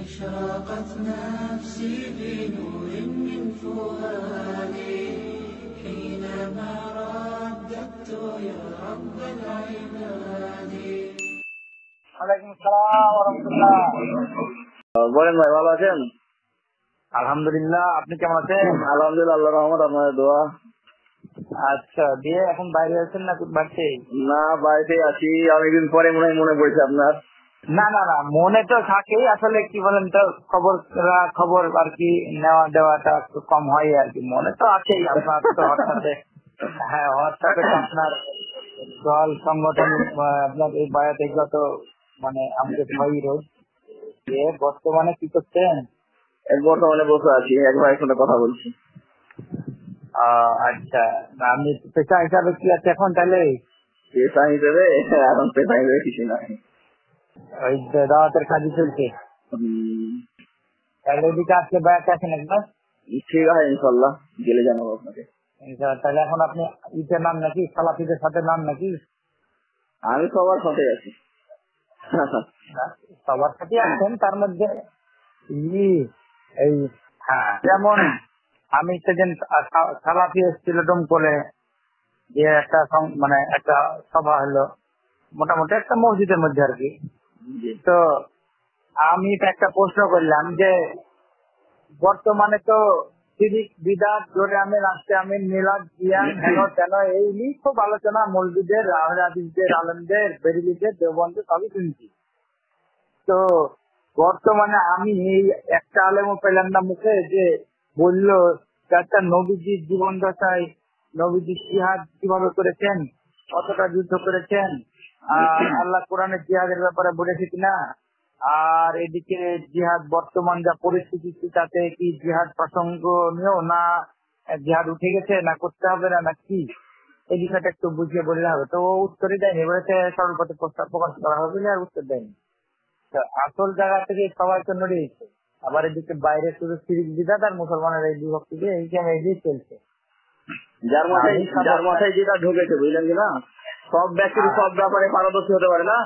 أشرقت نفسي بنور من فؤادي حينما رددت يا رب العباد ওয়ালাইকুম আসসালাম রহমতুল্লাহ বলেন ভাই ভালো আছেন আলহামদুলিল্লাহ আপনি কেমন আছেন আলহামদুলিল্লাহ আল্লাহ রহমত আপনাদের দোয়া আচ্ছা দিয়ে এখন বাইরে আছেন না বাড়িতে না বাড়িতে আছি অনেকদিন পরে মনে হয় মনে পড়েছে আপনার না না না মনে তো থাকেই। আসলে কি বলেন তো খবর খবর আর কি নেওয়া দেওয়াটা একটু কম হয় আর কি। মনে তো আছেই আপনার তো হঠাৎ হ্যাঁ হঠাৎ আপনার দল সংগঠন আপনার এই বায়াত এগুলো তো মানে আমাদের হই রোজ দিয়ে বর্তমানে কি করছেন? বর্তমানে বসে আছি এক ভাইয়ের সাথে কথা বলছি। আচ্ছা আপনি পেশা হিসাবে কি আছে এখন তাহলে? পেশা হিসেবে এখন পেশা হিসেবে কিছু নাই। ওই দাওয়াতের কাজই চলছে। তাহলে ওদিকে আজকে বেড়াতে আছেন একবার? ঠিক আছে ইনশাল্লাহ গেলে জানাব আপনাকে। তাহলে এখন আপনি ইতে নাম নাকি সালাফিদের সাথে নাম নাকি? আমি সবার সাথে আছি। সবার সাথে আছেন তার মধ্যে ই এই হ্যাঁ যেমন আমি সেদিন সালাফি এসেছিল করে যে একটা মানে একটা সভা হলো মোটামুটি একটা মসজিদের মধ্যে আর কি। তো আমি একটা প্রশ্ন করলাম যে বর্তমানে তো বিদাত জোরে আমি রাষ্ট্রে আমি মিলাদ জিয়ান হেন তেন এই নিয়ে খুব আলোচনা মসজিদের রাজনীতিদের আলমদের বেরিলিদের দেবন্ধে সবই শুনছি। তো বর্তমানে আমি এই একটা আলেমও পেলাম না মুখে যে বলল একটা নবীজির জীবন দশায় নবীজি জিহাদ কীভাবে করেছেন কতটা যুদ্ধ করেছেন আর আল্লাহ কোরআনের জিহাদের ব্যাপারে বলেছে কিনা? আর এদিকে জিহাদ বর্তমান যা পরিস্থিতি তাতে কি জিহাদ প্রসঙ্গনীয় না জিহাদ উঠে গেছে না করতে হবে না না কি? এই বিষয়টা একটু বুঝিয়ে বললে হবে। তো উত্তরই দেয়নি বলেছে সরল পথে প্রস্তাব প্রকাশ করা হবে আর উত্তর দেয়নি। তো আসল জায়গা থেকে সবাই তো নড়িয়েছে আবার এদিকে বাইরে শুধু সিরিজ বিদাত আর মুসলমানের এই বিভক্তি দিয়ে এই জায়গায় এগিয়ে চলছে। যার মাথায় যার মাথায় যেটা ঢুকেছে বুঝলেন কি না? সব ব্যক্তির সব ব্যাপারে পারদর্শী হতে পারে না।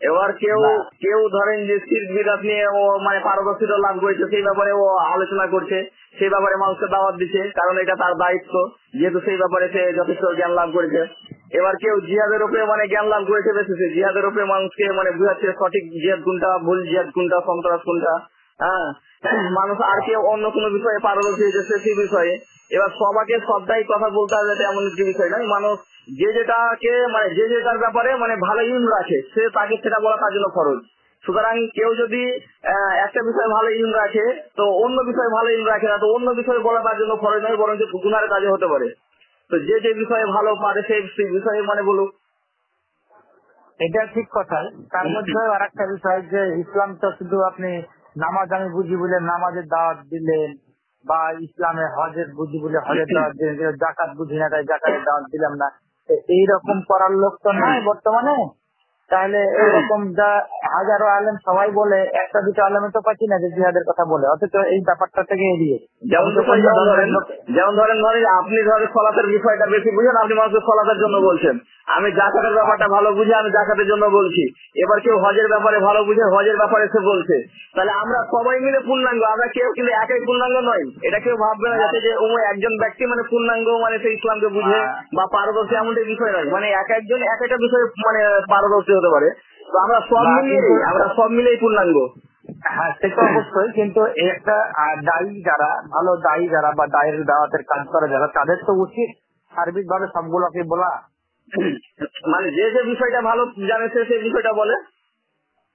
এবার কেউ কেউ ধরেন যে বিরাট নিয়ে ও মানে পারদর্শিতা লাভ করেছে সেই ব্যাপারে ও আলোচনা করছে সেই ব্যাপারে মানুষকে দাওয়াত দিচ্ছে কারণ এটা তার দায়িত্ব যেহেতু সেই ব্যাপারে সে যথেষ্ট জ্ঞান লাভ করেছে। এবার কেউ জিহাদের উপরে মানে জ্ঞান লাভ করেছে বেশি জিহাদের উপরে মানুষকে মানে বুঝাচ্ছে সঠিক জিহাদ কোনটা ভুল জিহাদ কোনটা সন্ত্রাস কোনটা হ্যাঁ। মানুষ আর কেউ অন্য কোনো বিষয়ে পারদর্শী হয়েছে সেই বিষয়ে এবার সবাকে সবটাই কথা বলতে হবে এমন একটি বিষয় নয়। মানুষ যে যেটাকে মানে যে যেটার ব্যাপারে মানে ভালো ইলম রাখে সে তাকে সেটা বলা তার জন্য খরচ সুতরাং কেউ যদি একটা বিষয়ে ভালো ইলম রাখে তো অন্য বিষয়ে ভালো ইলম রাখে না তো অন্য বিষয়ে বলা তার জন্য খরচ নয় বরং গুনার কাজে হতে পারে। তো যে যে বিষয়ে ভালো পারে সেই সেই বিষয়ে মানে বলুক। এটা ঠিক কথা। তার মধ্যে আর একটা বিষয় যে ইসলাম তো শুধু আপনি নামাজ আমি বুঝি বলে নামাজের দাওয়াত দিলেন বা ইসলামে হজের বুঝি বলে হজের জাকাত বুঝি না তাই জাকাতের দাওয়াত দিলাম না। এইরকম করার লোক তো নাই বর্তমানে। তাহলে এরকম যা হাজারো আলেম সবাই বলে একটা দুটো আলেমে তো পাচ্ছি না যে জিহাদের কথা বলে অথচ এই ব্যাপারটা থেকে এড়িয়ে। যেমন ধরেন যেমন ধরেন ধরেন আপনি ধরেন সলাতের বিষয়টা বেশি বুঝেন আপনি মানুষের সলাতের জন্য বলছেন। আমি জাকাতের ব্যাপারটা ভালো বুঝি আমি জাকাতের জন্য বলছি। এবার কেউ হজের ব্যাপারে ভালো বুঝে হজের ব্যাপারে সে বলছে। তাহলে আমরা সবাই মিলে পূর্ণাঙ্গ আমরা কেউ কিন্তু একাই পূর্ণাঙ্গ নয়। এটা কেউ ভাববে না যাতে যে ও একজন ব্যক্তি মানে পূর্ণাঙ্গ মানে সে ইসলামকে বুঝে বা পারদর্শী এমনটা বিষয় নয়। মানে এক একজন এক একটা বিষয়ে মানে পারদর্শী হতে পারে। তো আমরা সব মিলিয়ে আমরা সব মিলেই পূর্ণাঙ্গ। হ্যাঁ সে তো অবশ্যই কিন্তু একটা দায়ী যারা ভালো দায়ী যারা বা দায়ের দাওয়াতের কাজ করে যারা তাদের তো উচিত সার্বিক ভাবে সবগুলোকে বলা। মানে যে যে বিষয়টা ভালো জানে সে সেই বিষয়টা বলে।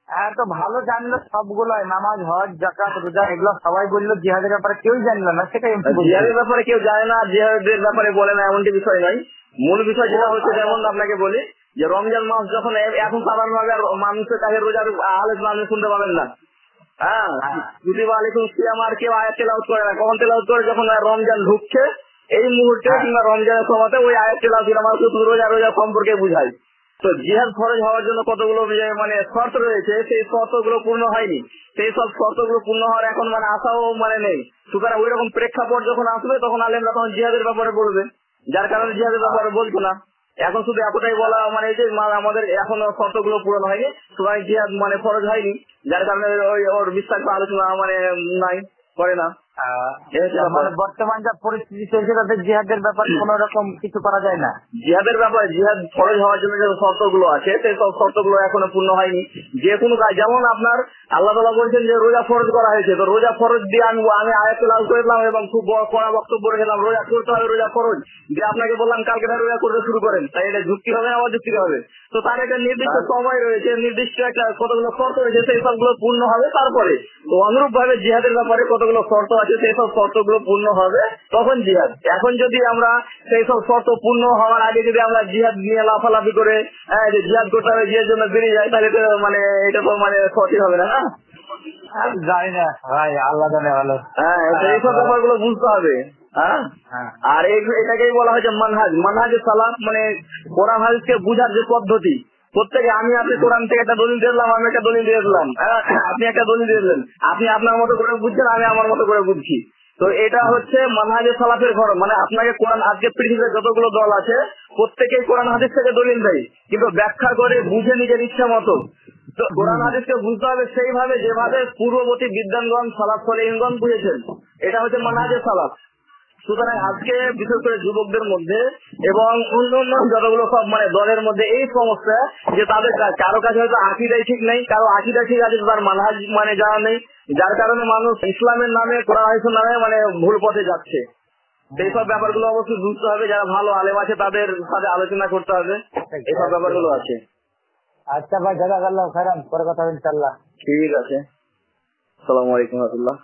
হ্যাঁ তো ভালো জানলো সবগুলো নামাজ হজ জাকাত রোজা এগুলো সবাই বলল জিহাদের ব্যাপারে কেউ জানলো না সেটাই জিহাদের ব্যাপারে কেউ জানে না জিহাদের ব্যাপারে বলে না এমনটি বিষয় নয়। মূল বিষয় যেটা হচ্ছে যেমন আপনাকে বলি যে রমজান মাস যখন এখন সাধারণ ভাবে মানুষের কাছে রোজার আলোচনা আপনি শুনতে পাবেন না। হ্যাঁ? যদি আলাইকুম সিয়াম আর কেউ আয়াত তেলাউত করে না কখন তেলাউত করে? যখন রমজান ঢুকছে এই মুহূর্তে কিংবা রমজানের সময়তে ওই আয়াত তেলাউত আমার রোজা রোজা সম্পর্কে বুঝায় তো জিহাদ ফরজ হওয়ার জন্য কতগুলো মানে শর্ত রয়েছে সেই শর্তগুলো পূর্ণ হয়নি। সেই সব শর্তগুলো পূর্ণ হওয়ার এখন মানে আশাও মানে নেই। সুতরাং ওই রকম প্রেক্ষাপট যখন আসবে তখন আলেমরা তখন জিহাদের ব্যাপারে বলবে। যার কারণে জিহাদের ব্যাপারে বলতো না। এখন শুধু এতটাই বলা মানে এই যে মা- আমাদের এখনও শর্তগুলো পূরণ হয়নি। সুতরাং মানে খরচ হয়নি। যার কারণে ওই ওর বিস্তারিত আলোচনা মানে নাই, করে না। ব্যাপার। মানে বর্তমান যা পরিস্থিতি চলছে তাতে জিহাদের ব্যাপারে কোন রকম কিছু করা যায় না। জিহাদের ব্যাপারে জিহাদ ফরজ হওয়ার জন্য যে শর্তগুলো আছে সেই সব শর্তগুলো এখনও পূর্ণ হয়নি। যে কোনো কাজ যেমন আপনার আল্লাহ তালা বলছেন যে রোজা ফরজ করা হয়েছে তো রোজা ফরজ দিয়ে আমি আমি আয়াত লাল করেছিলাম এবং খুব বড় কড়া বক্তব্য রেখেছিলাম রোজা করতে হবে রোজা ফরজ। যে আপনাকে বললাম কালকে রোজা করতে শুরু করেন তাই এটা যুক্তি হবে না অযুক্তি হবে? তো তার একটা নির্দিষ্ট সময় রয়েছে নির্দিষ্ট একটা কতগুলো শর্ত রয়েছে সেই সবগুলো পূর্ণ হবে তারপরে। তো অনুরূপ ভাবে জিহাদের ব্যাপারে কতগুলো শর্ত আছে সেই সব শর্তগুলো পূর্ণ হবে তখন জিহাদ। এখন যদি আমরা সেই সব শর্ত পূর্ণ হওয়ার আগে যদি আমরা জিহাদ নিয়ে লাফালাফি করে হ্যাঁ, যে জিহাদ করতে হবে জিহাদের জন্য বেরিয়ে যায় তাহলে তো মানে এটা তো মানে সঠিক হবে না জানি না ভাই আল্লাহ জানে ভালো। হ্যাঁ এইসব ব্যাপারগুলো বুঝতে হবে হ্যাঁ? হ্যাঁ। আর এটাকেই বলা হয়েছে মানহাজ। মানহাজে সালাম মানে কোরআন হাদিসকে বুঝার যে পদ্ধতি প্রত্যেকে আমি আপনি কোরআন থেকে একটা দলিল দিলাম আমি একটা দলিল দিলাম। হ্যাঁ, আপনি একটা দলিল দিলেন। আপনি আপনার মতো করে বুঝছেন আমি আমার মতো করে বুঝছি। তো এটা হচ্ছে মানহাজে সালাফের ঘর। মানে আপনাকে কোরআন আজকে পৃথিবীতে যতগুলো দল আছে প্রত্যেকেই কোরআন হাদিস থেকে দলিল দেয়। কিন্তু ব্যাখ্যা করে বুঝে নিজের ইচ্ছা মতো। তো কোরআন হাদিসকে বুঝতে হবে সেইভাবে যেভাবে পূর্ববর্তী বিদ্যানগণ সালাফ সলিহগণ বুঝেছেন। এটা হচ্ছে মানহাজে সালাফ। সুতরাং আজকে বিশেষ করে যুবকদের মধ্যে এবং অন্য অন্য যতগুলো সব মানে দলের মধ্যে এই সমস্যা যে তাদের কারও কাছে হয়তো আকিদাই ঠিক নেই কারও আকিদা ঠিক আছে তার মানহাজ মানে জানা নেই যার কারণে মানুষ ইসলামের নামে কোরআন হাদিসের নামে মানে ভুল পথে যাচ্ছে। সেই সব ব্যাপারগুলো অবশ্যই বুঝতে হবে যারা ভালো আলেম আছে তাদের সাথে আলোচনা করতে হবে এইসব ব্যাপারগুলো আছে। আচ্ছা ভাই জাজাকাল্লাহ খাইরান পরে কথা ইনশাল্লাহ ঠিক আছে। সালাম আলাইকুম রহমতুল্লাহ।